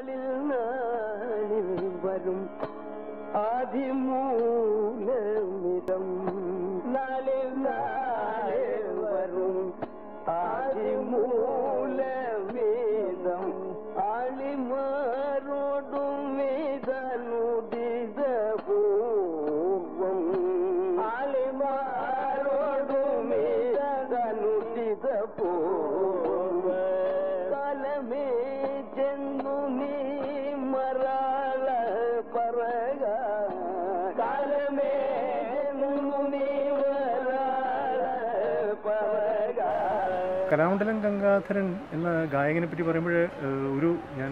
നാളിൽ നാളിൽ വരും. ആദിമൂലമിതം കലാമണ്ഡലം ഗംഗാധരൻ എന്ന ഗായകനെ പറ്റി പറയുമ്പോൾ ഒരു ഞാൻ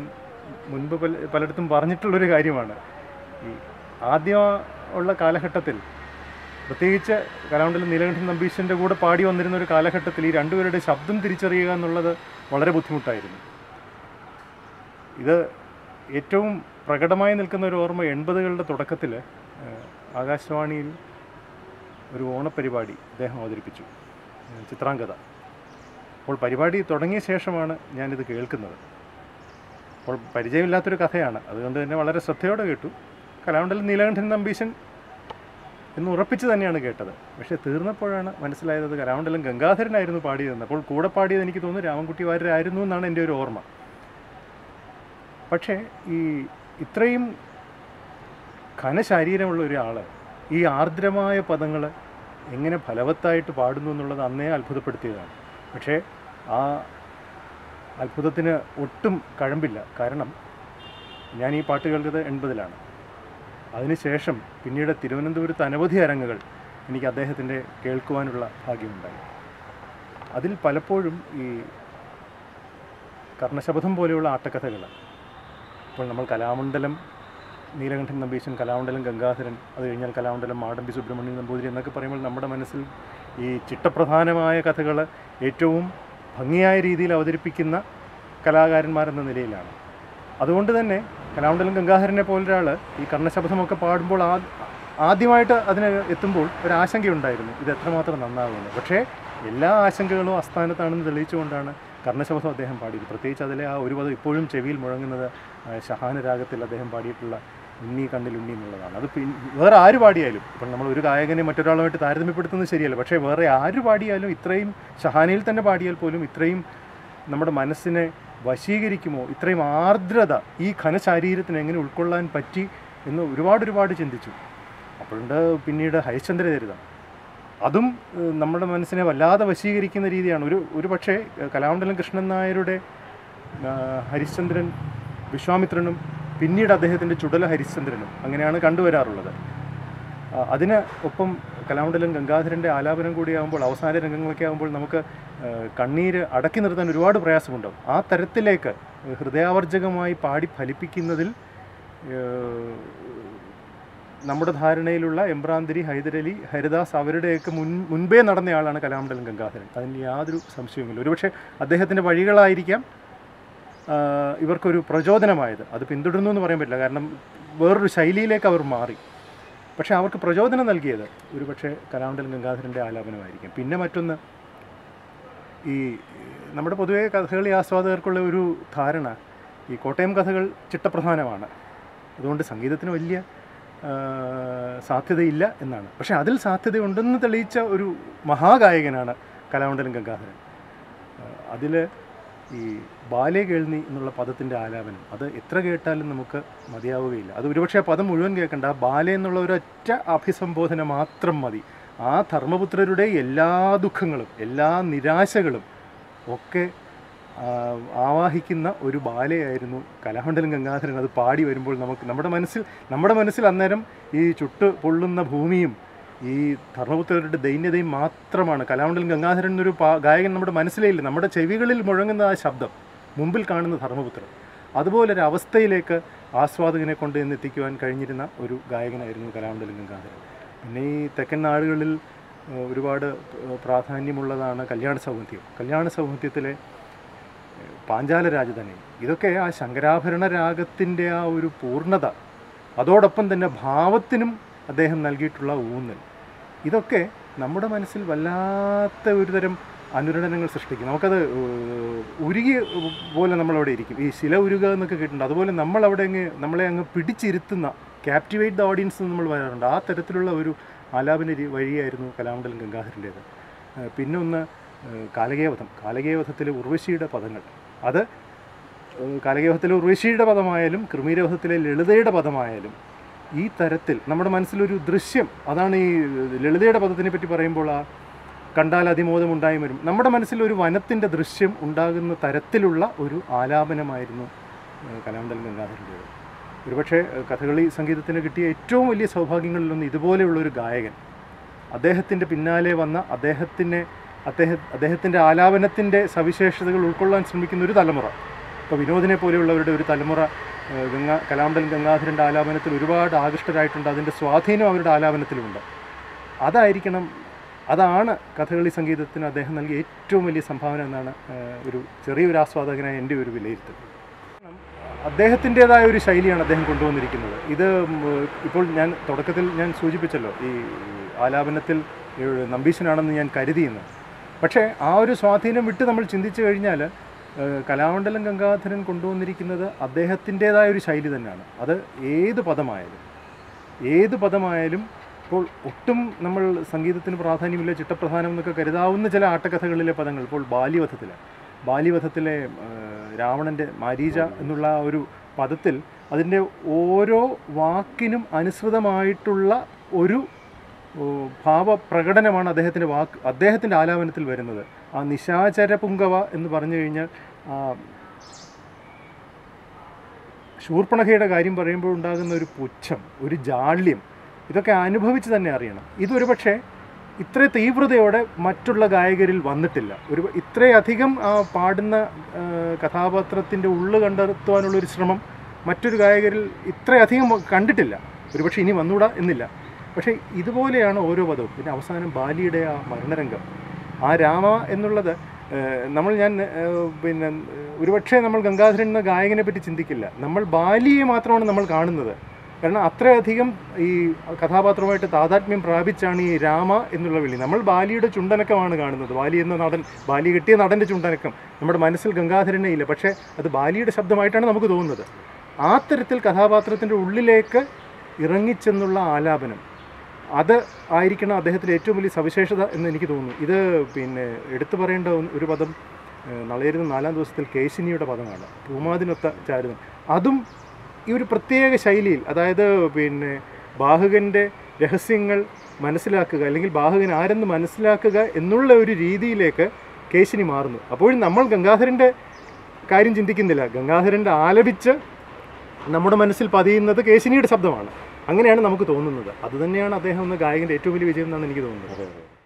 മുൻപ് പല പലയിടത്തും പറഞ്ഞിട്ടുള്ളൊരു കാര്യമാണ്. ഈ ആദ്യം ഉള്ള കാലഘട്ടത്തിൽ പ്രത്യേകിച്ച് കലാമണ്ഡലം നീലകണ്ഠൻ നമ്പീശന്റെ കൂടെ പാടി വന്നിരുന്ന ഒരു കാലഘട്ടത്തിൽ ഈ രണ്ടുപേരുടെ ശബ്ദം തിരിച്ചറിയുക എന്നുള്ളത് വളരെ ബുദ്ധിമുട്ടായിരുന്നു. ഇത് ഏറ്റവും പ്രകടമായി നിൽക്കുന്ന ഒരു ഓർമ്മ എൺപതുകളുടെ തുടക്കത്തിൽ ആകാശവാണിയിൽ ഒരു ഓണപ്പരിപാടി അദ്ദേഹം അവതരിപ്പിച്ചു. ചിത്രാംഗത അപ്പോൾ പരിപാടി തുടങ്ങിയ ശേഷമാണ് ഞാനിത് കേൾക്കുന്നത്. അപ്പോൾ പരിചയമില്ലാത്തൊരു കഥയാണ്. അതുകൊണ്ട് തന്നെ വളരെ ശ്രദ്ധയോടെ കേട്ടു. കലാമണ്ഡലം നീലകണ്ഠൻ നമ്പീശൻ എന്ന് ഉറപ്പിച്ച് തന്നെയാണ് കേട്ടത്. പക്ഷേ തീർന്നപ്പോഴാണ് മനസ്സിലായത് കലാമണ്ഡലം ഗംഗാധരനായിരുന്നു പാടിയതെന്ന്. അപ്പോൾ കൂടെ പാടിയത് എനിക്ക് തോന്നുന്നു രാമൻകുട്ടി വാര്യരായിരുന്നു എന്നാണ് എന്റെ ഒരു ഓർമ്മ. പക്ഷേ ഈ ഇത്രയും ഘനശരീരമുള്ള ഒരാൾ ഈ ആർദ്രമായ പദങ്ങൾ എങ്ങനെ ഫലവത്തായിട്ട് പാടുന്നു എന്നുള്ളത് അന്നേ അത്ഭുതപ്പെടുത്തിയതാണ്. പക്ഷേ ആ അത്ഭുതത്തിന് ഒട്ടും കഴമ്പില്ല. കാരണം ഞാൻ ഈ പാട്ട് കേൾക്കുന്നത് എൺപതിലാണ്. അതിനുശേഷം പിന്നീട് തിരുവനന്തപുരത്ത് അനവധി അരങ്ങുകൾ എനിക്ക് അദ്ദേഹത്തിന്റെ കേൾക്കുവാനുള്ള ഭാഗ്യമുണ്ടായി. അതിൽ പലപ്പോഴും ഈ കർണശബദം പോലെയുള്ള ആട്ടക്കഥകൾ ഇപ്പോൾ നമ്മൾ കലാമണ്ഡലം നീലകണ്ഠൻ നമ്പീശൻ കലാമണ്ഡലം ഗംഗാധരൻ അത് കഴിഞ്ഞാൽ കലാമണ്ഡലം മാടമ്പി സുബ്രഹ്മണ്യൻ നമ്പൂതിരി എന്നൊക്കെ പറയുമ്പോൾ നമ്മുടെ മനസ്സിൽ ഈ ചിട്ടപ്രധാനമായ കഥകൾ ഏറ്റവും ഭംഗിയായ രീതിയിൽ അവതരിപ്പിക്കുന്ന കലാകാരന്മാരെന്ന നിലയിലാണ്. അതുകൊണ്ട് തന്നെ കലാമണ്ഡലം ഗംഗാഹരനെ പോലൊരാൾ ഈ കർണശബ്ദമൊക്കെ പാടുമ്പോൾ ആ ആദ്യമായിട്ട് അതിന് എത്തുമ്പോൾ ഒരു ആശങ്കയുണ്ടായിരുന്നു. ഇത് എത്രമാത്രം നന്നാകുമെന്ന് പക്ഷേ എല്ലാ ആശങ്കകളും അസ്ഥാനത്താണെന്ന് തെളിയിച്ചുകൊണ്ടാണ് കർണശബ്ദം അദ്ദേഹം പാടിയത്. പ്രത്യേകിച്ച് അതിലെ ആ ഒരു പദം ഇപ്പോഴും ചെവിയിൽ മുഴങ്ങുന്നത് ഷഹാന രാഗത്തിൽ അദ്ദേഹം പാടിയിട്ടുള്ള ഉണ്ണി കണ്ണിൽ ഉണ്ണി എന്നുള്ളതാണ്. അത് വേറെ ആര് പാടിയാലും ഇപ്പം നമ്മൾ ഒരു ഗായകനെ മറ്റൊരാളുമായിട്ട് താരതമ്യപ്പെടുത്തുന്നത് ശരിയല്ല. പക്ഷേ വേറെ ആര് പാടിയാലും ഇത്രയും ഷഹാനയിൽ തന്നെ പാടിയാൽ പോലും ഇത്രയും നമ്മുടെ മനസ്സിനെ വശീകരിക്കുമോ ഇത്രയും ആർദ്രത ഈ ഘനശാരീരത്തിന് എങ്ങനെ ഉൾക്കൊള്ളാൻ പറ്റി എന്ന് ഒരുപാട് ഒരുപാട് ചിന്തിച്ചു. അപ്പോഴുണ്ട് പിന്നീട് ഹരിശ്ചന്ദ്രചരിതം. അതും നമ്മുടെ മനസ്സിനെ വല്ലാതെ വശീകരിക്കുന്ന രീതിയാണ്. ഒരു ഒരു പക്ഷേ കലാമണ്ഡലം കൃഷ്ണൻ നായരുടെ ഹരിശ്ചന്ദ്രൻ വിശ്വാമിത്രനും പിന്നീട് അദ്ദേഹത്തിന്റെ ചുടല ഹരിശ്ചന്ദ്രനും അങ്ങനെയാണ് കണ്ടുവരാറുള്ളത്. അതിന് ഒപ്പം കലാമണ്ഡലം ഗംഗാധരന്റെ ആലാപനം കൂടിയാകുമ്പോൾ അവസാന രംഗങ്ങളൊക്കെ ആകുമ്പോൾ നമുക്ക് കണ്ണീര് അടക്കി നിർത്താൻ ഒരുപാട് പ്രയാസമുണ്ടാവും. ആ തരത്തിലേക്ക് ഹൃദയാവർജകമായി പാടി ഫലിപ്പിക്കുന്നതിൽ നമ്മുടെ ധാരണയിലുള്ള എംബ്രാന്തിരി ഹൈദരലി ഹരിദാസ് അവരുടെയൊക്കെ മുൻ മുൻപേ നടന്നയാളാണ് കലാമണ്ഡലം ഗംഗാധരൻ. അതിന് യാതൊരു സംശയവുമില്ല. ഒരുപക്ഷെ അദ്ദേഹത്തിന്റെ വഴികളായിരിക്കാം ഇവർക്കൊരു പ്രചോദനമായത്. അത് പിന്തുടരുന്നു എന്ന് പറയാൻ പറ്റില്ല. കാരണം വേറൊരു ശൈലിയിലേക്ക് അവർ മാറി. പക്ഷേ അവർക്ക് പ്രചോദനം നൽകിയത് ഒരുപക്ഷെ കലാമണ്ഡലം ഗംഗാധരന്റെ ആലാപനമായിരിക്കും. പിന്നെ മറ്റൊന്ന് ഈ നമ്മുടെ പൊതുവേ കഥകളി ആസ്വാദകർക്കുള്ള ഒരു ധാരണ ഈ കോട്ടയം കഥകൾ ചിട്ടപ്രധാനമാണ്. അതുകൊണ്ട് സംഗീതത്തിന് വലിയ സാധ്യതയില്ല എന്നാണ്. പക്ഷേ അതിൽ സാധ്യതയുണ്ടെന്ന് തെളിയിച്ച ഒരു മഹാഗായകനാണ് കലാമണ്ഡലം ഗംഗാധരൻ. അതിൽ ഈ ബാലേ കേൾനി എന്നുള്ള പദത്തിന്റെ ആലാപനം അത് എത്ര കേട്ടാലും നമുക്ക് മതിയാവുകയില്ല. അത് ഒരുപക്ഷെ പദം മുഴുവൻ കേൾക്കണ്ട. ബാലേ എന്നുള്ള ഒരൊറ്റ അഭിസംബോധന മാത്രം മതി. ആ ധർമ്മപുത്രരുടെ എല്ലാ ദുഃഖങ്ങളും എല്ലാ നിരാശകളും ഒക്കെ ആവാഹിക്കുന്ന ഒരു ബാലയായിരുന്നു കലാമണ്ഡലം ഗംഗാധരൻ. അത് പാടി വരുമ്പോൾ നമുക്ക് നമ്മുടെ മനസ്സിൽ നമ്മുടെ മനസ്സിൽ അന്നേരം ഈ ചുട്ട് പൊള്ളുന്ന ഭൂമിയും ഈ ധർമ്മപുത്രരുടെ ദൈന്യതയും മാത്രമാണ്. കലാമണ്ഡലൻ ഗംഗാധരൻ എന്നൊരു ഗായകൻ നമ്മുടെ മനസ്സിലേ ഇല്ല നമ്മുടെ ചെവികളിൽ മുഴങ്ങുന്ന ആ ശബ്ദം മുമ്പിൽ കാണുന്ന ധർമ്മപുത്രൻ. അതുപോലൊരു അവസ്ഥയിലേക്ക് ആസ്വാദകനെ കൊണ്ട് എന്നെത്തിക്കുവാൻ കഴിഞ്ഞിരുന്ന ഒരു ഗായകനായിരുന്നു കലാമണ്ഡലം ഗംഗാധരൻ. പിന്നെ ഈ തെക്കൻ നാടുകളിൽ ഒരുപാട് പ്രാധാന്യമുള്ളതാണ് കല്യാണ സൗഹൃദ്യം കല്യാണ സൗഹൃദ്യത്തിലെ പാഞ്ചാല രാജധാനി. ഇതൊക്കെ ആ ശങ്കരാഭരണ രാഗത്തിന്റെ ആ ഒരു പൂർണത. അതോടൊപ്പം തന്നെ ഭാവത്തിനും അദ്ദേഹം നൽകിയിട്ടുള്ള ഊന്നൽ. ഇതൊക്കെ നമ്മുടെ മനസ്സിൽ വല്ലാത്ത ഒരുതരം അനുരണനങ്ങൾ സൃഷ്ടിക്കും. നമുക്കത് ഉരുകി പോലെ നമ്മളവിടെ ഇരിക്കും. ഈ ശില ഉരുക എന്നൊക്കെ കേട്ടിട്ടുണ്ട്. അതുപോലെ നമ്മളവിടെ അങ്ങ് നമ്മളെ അങ്ങ് പിടിച്ചിരുത്തുന്ന ക്യാപ്റ്റിവേറ്റ് ദ ഓഡിയൻസ് നമ്മൾ പറയാറുണ്ട്. ആ തരത്തിലുള്ള ഒരു ആലാപന വഴിയായിരുന്നു കലാമണ്ഡലം ഗംഗാധരന്റേത്. ഏഹ്, പിന്നെ ഒന്ന് ഏഹ്, കാലകേവധം. കാലകേവധത്തിലെ ഉർവശിയുടെ പദങ്ങൾ. അത് കാലകേവധത്തിലെ ഉർവശിയുടെ പദമായാലും കൃമീരവധത്തിലെ ലളിതയുടെ പദമായാലും ഈ തരത്തിൽ നമ്മുടെ മനസ്സിലൊരു ദൃശ്യം അതാണ് ഈ ലളിതയുടെ പദത്തിനെ പറ്റി പറയുമ്പോൾ ആ കണ്ടാൽ അതിമോദം ഉണ്ടായി വരും. നമ്മുടെ മനസ്സിലൊരു വനത്തിന്റെ ദൃശ്യം ഉണ്ടാകുന്ന തരത്തിലുള്ള ഒരു ആലാപനമായിരുന്നു കലാമണ്ഡലം ഗംഗാധരന്റേത്. ഒരുപക്ഷെ കഥകളി സംഗീതത്തിന് കിട്ടിയ ഏറ്റവും വലിയ സൗഭാഗ്യങ്ങളിലൊന്ന് ഇതുപോലെയുള്ളൊരു ഗായകൻ. അദ്ദേഹത്തിന്റെ പിന്നാലെ വന്ന അദ്ദേഹത്തിനെ അദ്ദേഹം അദ്ദേഹത്തിന്റെ ആലാപനത്തിന്റെ സവിശേഷതകൾ ഉൾക്കൊള്ളാൻ ശ്രമിക്കുന്ന ഒരു തലമുറ. ഇപ്പോൾ വിനോദിനെ പോലെയുള്ളവരുടെ ഒരു തലമുറ ഗംഗ കലാമണ്ഡലം ഗംഗാധരന്റെ ആലാപനത്തിൽ ഒരുപാട് ആകൃഷ്ടരായിട്ടുണ്ട്. അതിന്റെ സ്വാധീനം അവരുടെ ആലാപനത്തിലുണ്ട്. അതായിരിക്കണം അതാണ് കഥകളി സംഗീതത്തിന് അദ്ദേഹം നൽകിയ ഏറ്റവും വലിയ സംഭാവന എന്നാണ് ഒരു ചെറിയൊരു ആസ്വാദകനായ എന്റെ ഒരു വിലയിരുത്തൽ. അദ്ദേഹത്തിന്റെതായ ഒരു ശൈലിയാണ് അദ്ദേഹം കൊണ്ടുവന്നിരിക്കുന്നത്. ഇത് ഇപ്പോൾ ഞാൻ തുടക്കത്തിൽ ഞാൻ സൂചിപ്പിച്ചല്ലോ ഈ ആലാപനത്തിൽ നമ്പീശനാണെന്ന് ഞാൻ കരുതിയെന്ന്. പക്ഷേ ആ ഒരു സ്വാധീനം വിട്ട് നമ്മൾ ചിന്തിച്ചു കഴിഞ്ഞാൽ കലാമണ്ഡലം ഗംഗാധരൻ കൊണ്ടുവന്നിരിക്കുന്നത് അദ്ദേഹത്തിന്റെതായ ഒരു ശൈലി തന്നെയാണ്. അത് ഏത് പദമായാലും ഏത് പദമായാലും ഇപ്പോൾ ഒട്ടും നമ്മൾ സംഗീതത്തിന് പ്രാധാന്യമില്ല ചിട്ടപ്രധാനം എന്നൊക്കെ കരുതാവുന്ന ചില ആട്ടക്കഥകളിലെ പദങ്ങൾ ഇപ്പോൾ ബാല്യവധത്തിലെ ബാല്യവധത്തിലെ രാവണന്റെ മാരീജ എന്നുള്ള ഒരു പദത്തിൽ അതിന്റെ ഓരോ വാക്കിനും അനുസൃതമായിട്ടുള്ള ഒരു ഭാവപ്രകടനമാണ് അദ്ദേഹത്തിന്റെ വാക്ക് അദ്ദേഹത്തിന്റെ ആലാപനത്തിൽ വരുന്നത്. ആ നിശാചര പുങ്കവ എന്ന് പറഞ്ഞു കഴിഞ്ഞാൽ ശൂർപ്പണഖയുടെ കാര്യം പറയുമ്പോൾ ഉണ്ടാകുന്ന ഒരു പുച്ഛം ഒരു ജാള്യം ഇതൊക്കെ അനുഭവിച്ച് തന്നെ അറിയണം. ഇതൊരു പക്ഷേ ഇത്ര തീവ്രതയോടെ മറ്റുള്ള ഗായകരിൽ വന്നിട്ടില്ല. ഒരു ഇത്രയധികം പാടുന്ന കഥാപാത്രത്തിന്റെ ഉള്ളു കണ്ടെത്തുവാനുള്ളൊരു ശ്രമം മറ്റൊരു ഗായകരിൽ ഇത്രയധികം കണ്ടിട്ടില്ല. ഒരുപക്ഷെ ഇനി വന്നൂടാ എന്നില്ല. പക്ഷേ ഇതുപോലെയാണ് ഓരോ പദവും പിന്നെ അവസാനം ബാലിയുടെ ആ മരണരംഗം. ആ രാമ എന്നുള്ളത് നമ്മൾ ഞാൻ പിന്നെ ഒരുപക്ഷെ നമ്മൾ ഗംഗാധരൻ എന്ന ഗായകനെ പറ്റി ചിന്തിക്കില്ല. നമ്മൾ ബാലിയെ മാത്രമാണ് നമ്മൾ കാണുന്നത്. കാരണം അത്രയധികം ഈ കഥാപാത്രമായിട്ട് താതാത്മ്യം പ്രാപിച്ചാണ് ഈ രാമ എന്നുള്ള വിളി. നമ്മൾ ബാലിയുടെ ചുണ്ടനക്കമാണ് കാണുന്നത്. ബാലി എന്ന നടൻ ബാലി കിട്ടിയ നടന്റെ ചുണ്ടനക്കം. നമ്മുടെ മനസ്സിൽ ഗംഗാധരനെ ഇല്ല. പക്ഷേ അത് ബാലിയുടെ ശബ്ദമായിട്ടാണ് നമുക്ക് തോന്നുന്നത്. ആ തരത്തിൽ കഥാപാത്രത്തിന്റെ ഉള്ളിലേക്ക് ഇറങ്ങിച്ചെന്നുള്ള ആലാപനം. അത് ആയിരിക്കണം അദ്ദേഹത്തിന്റെ ഏറ്റവും വലിയ സവിശേഷത എന്ന് എനിക്ക് തോന്നുന്നു. ഇത് പിന്നെ എടുത്തു പറയേണ്ട ഒരു പദം നളയരുന്ന നാലാം ദിവസത്തിൽ കേശിനിയുടെ പദമാണ്. പൂമാതിനൊത്ത ചാരുതൻ അതും ഈ ഒരു പ്രത്യേക ശൈലിയിൽ അതായത് പിന്നെ ബാഹുകന്റെ രഹസ്യങ്ങൾ മനസ്സിലാക്കുക അല്ലെങ്കിൽ ബാഹുകൻ ആരെന്ന് മനസ്സിലാക്കുക എന്നുള്ള ഒരു രീതിയിലേക്ക് കേശിനി മാറുന്നു. അപ്പോഴും നമ്മൾ ഗംഗാധരന്റെ കാര്യം ചിന്തിക്കുന്നില്ല. ഗംഗാധരന്റെ ആലപിച്ച് നമ്മുടെ മനസ്സിൽ പതിയുന്നത് കേശിനിയുടെ ശബ്ദമാണ്. അങ്ങനെയാണ് നമുക്ക് തോന്നുന്നത്. അതുതന്നെയാണ് അദ്ദേഹം എന്ന ഗായകന്റെ ഏറ്റവും വലിയ വിജയം എന്നാണ് എനിക്ക് തോന്നുന്നത്.